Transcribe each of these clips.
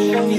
you.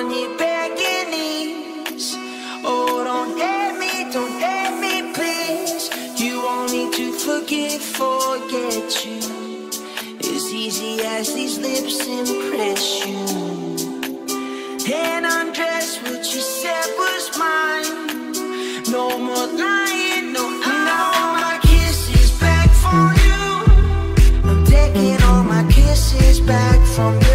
on your begging knees. Oh, don't hate me, don't hate me, please. You want me to forgive, forget you. As easy as these lips impress you. And undress what you said was mine. No more lying, no I Now my kisses back from you. I'm taking all my kisses back from you.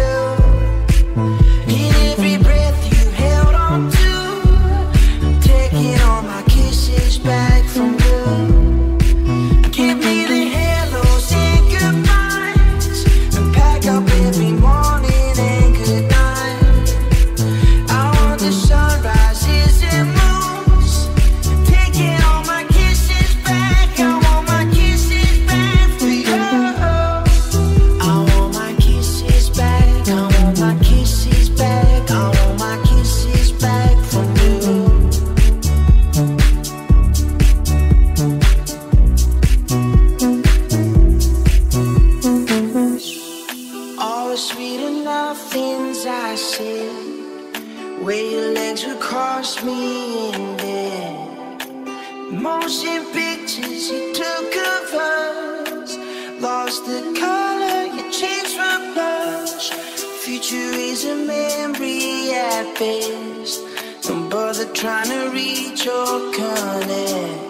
broken it.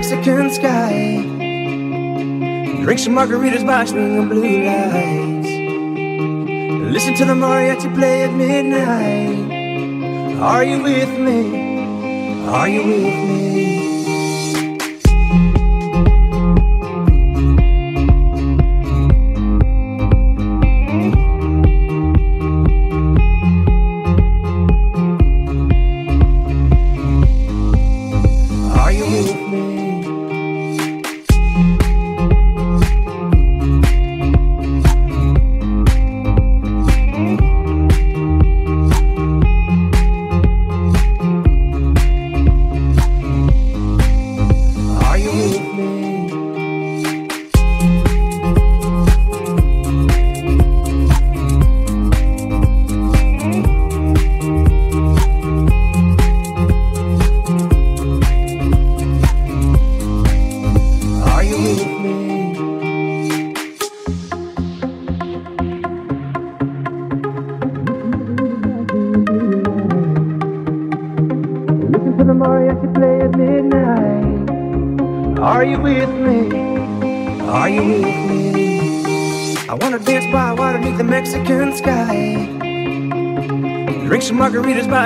Mexican sky. Drink some margaritas by swinging blue lights. Listen to the mariachi play at midnight. Are you with me? Are you with me?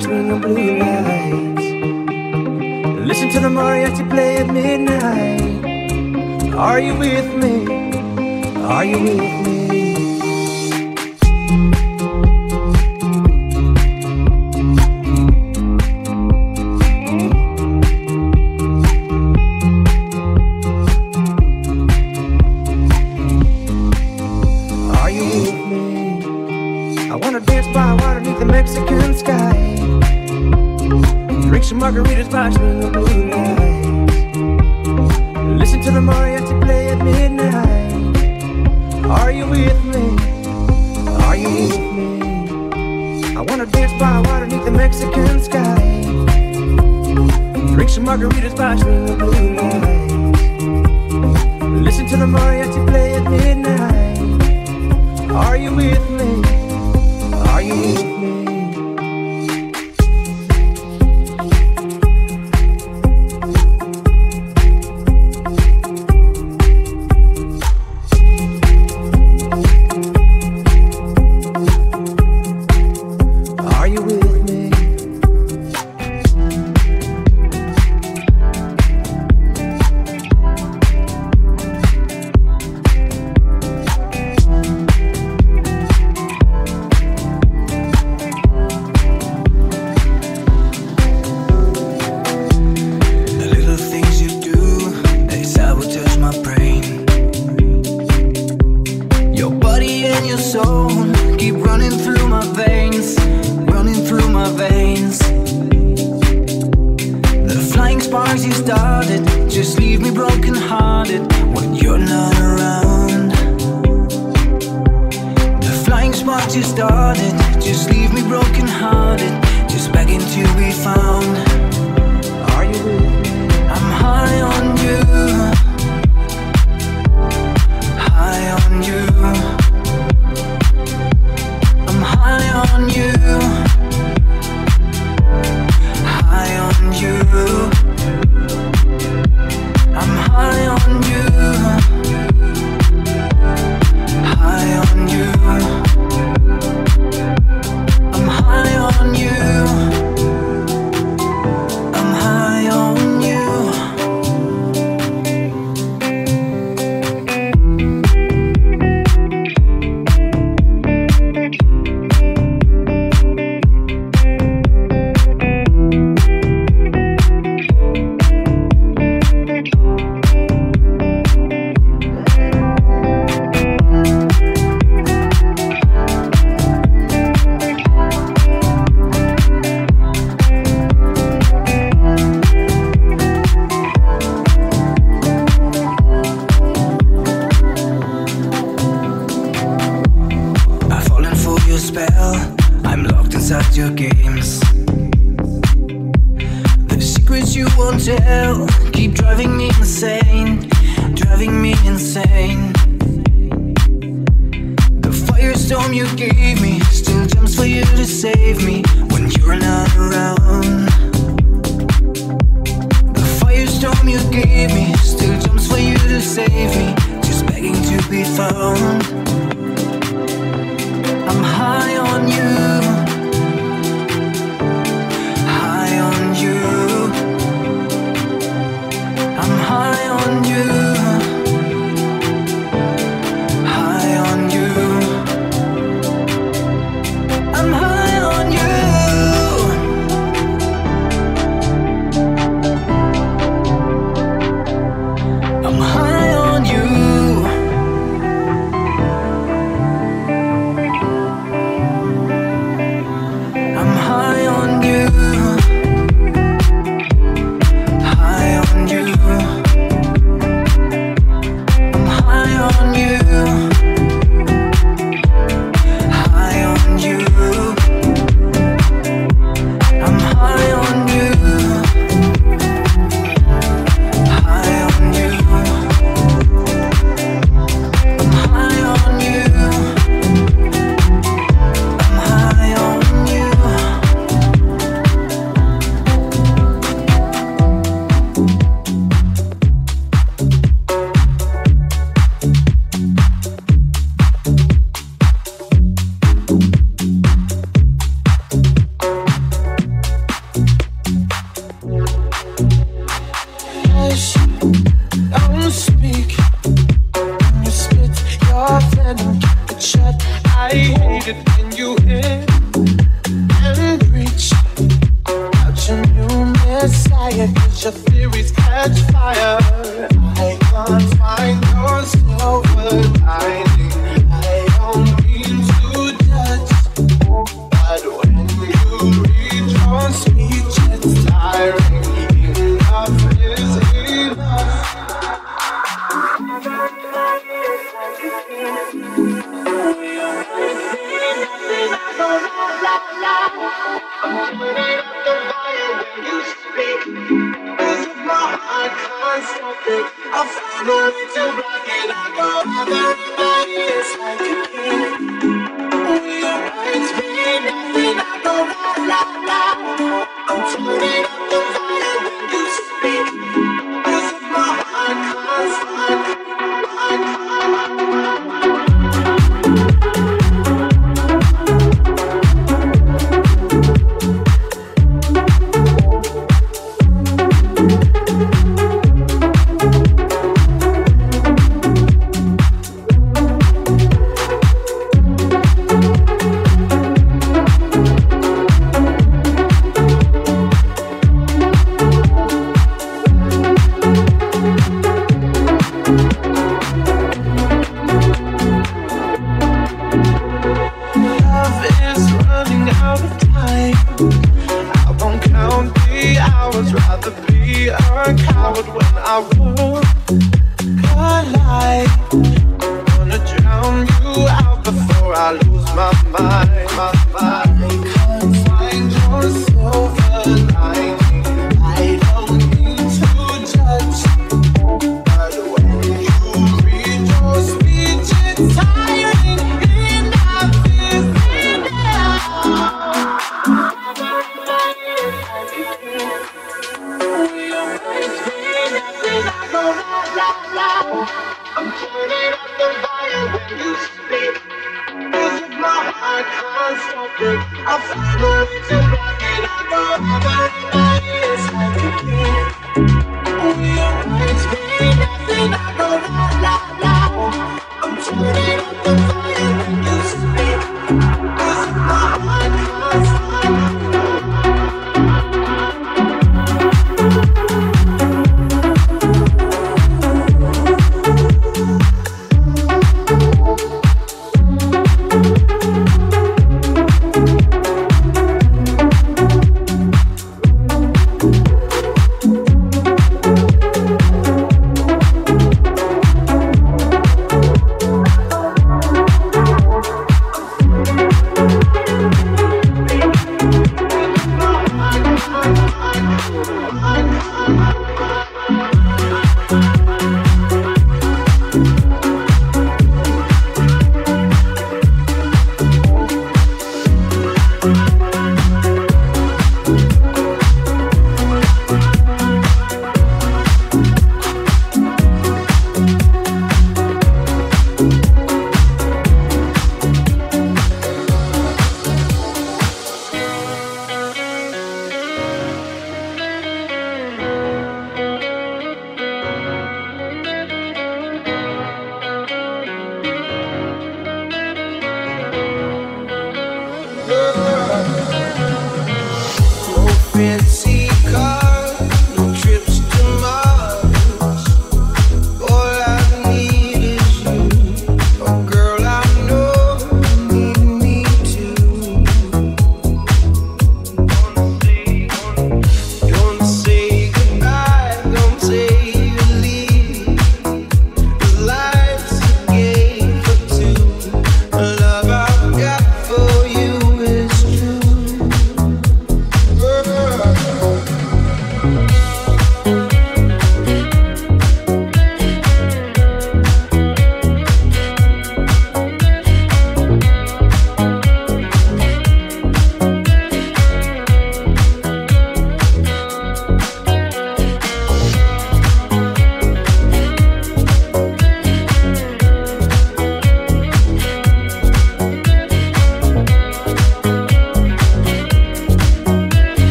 watch me in your blue margaritas watching in the moonlight. Listen to the mariachi play at midnight. Are you with me? Are you with me? I wanna dance by water beneath the Mexican sky. Drink some margaritas watching in the moonlight. Listen to the mariachi play at midnight. Are you with me? Are you with me? what you started. Just leave me broken hearted. Just begging to be found. Are you? I'm high on you. High on you. gave me. Still jumps for you to save me when you're not around. The firestorm you gave me still jumps for you to save me, just begging to be found. I'm high on you.